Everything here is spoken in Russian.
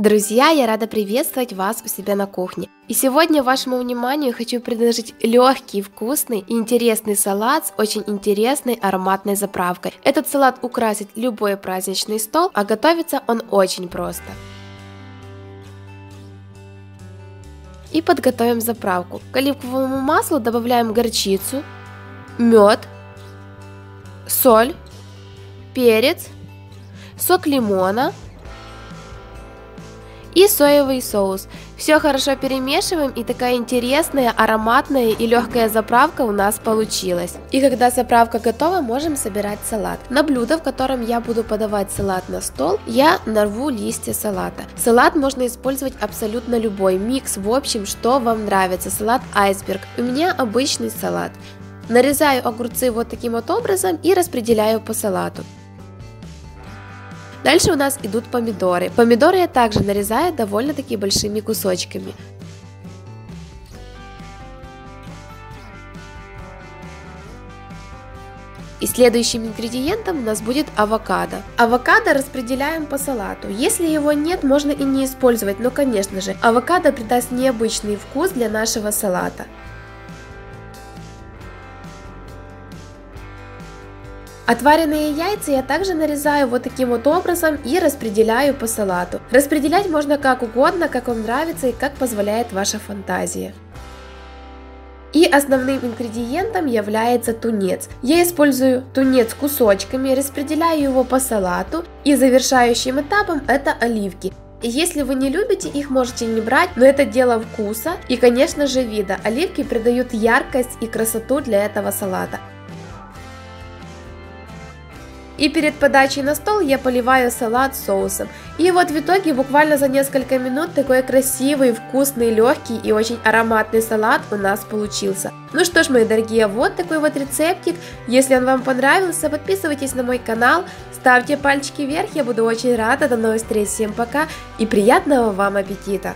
Друзья, я рада приветствовать вас у себя на кухне. И сегодня вашему вниманию хочу предложить легкий, вкусный и интересный салат с очень интересной ароматной заправкой. Этот салат украсит любой праздничный стол, а готовится он очень просто. И подготовим заправку. К оливковому маслу добавляем горчицу, мед, соль, перец, сок лимона – и соевый соус. Все хорошо перемешиваем и такая интересная, ароматная и легкая заправка у нас получилась. И когда заправка готова, можем собирать салат. На блюдо, в котором я буду подавать салат на стол, я нарву листья салата. Салат можно использовать абсолютно любой, микс в общем, что вам нравится. Салат айсберг. У меня обычный салат. Нарезаю огурцы вот таким вот образом и распределяю по салату. Дальше у нас идут помидоры. Помидоры я также нарезаю довольно-таки большими кусочками. И следующим ингредиентом у нас будет авокадо. Авокадо распределяем по салату. Если его нет, можно и не использовать, но конечно же, авокадо придаст необычный вкус для нашего салата. Отваренные яйца я также нарезаю вот таким вот образом и распределяю по салату. Распределять можно как угодно, как вам нравится и как позволяет ваша фантазия. И основным ингредиентом является тунец. Я использую тунец кусочками, распределяю его по салату и завершающим этапом это оливки. Если вы не любите их, можете не брать, но это дело вкуса и, конечно же, вида. Оливки придают яркость и красоту для этого салата. И перед подачей на стол я поливаю салат соусом. И вот в итоге буквально за несколько минут такой красивый, вкусный, легкий и очень ароматный салат у нас получился. Ну что ж, мои дорогие, вот такой вот рецептик. Если он вам понравился, подписывайтесь на мой канал, ставьте пальчики вверх, я буду очень рада. До новых встреч, всем пока и приятного вам аппетита!